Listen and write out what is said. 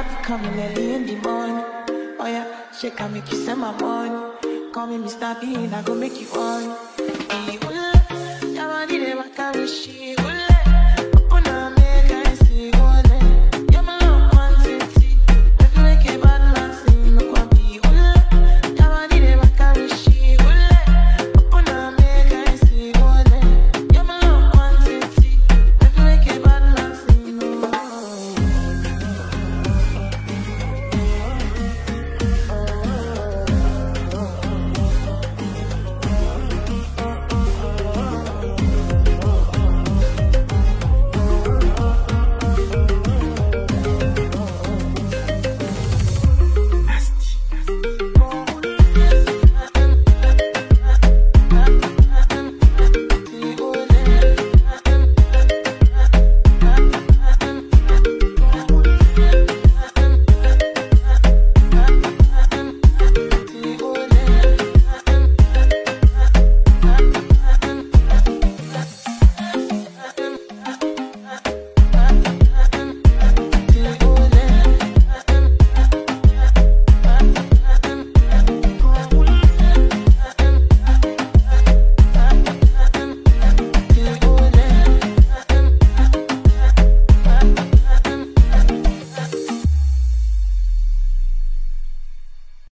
I be coming early in the morning. Oh yeah, she can make you send my money. Call me Mr. Bean, I go make you on. Yeah, I need a back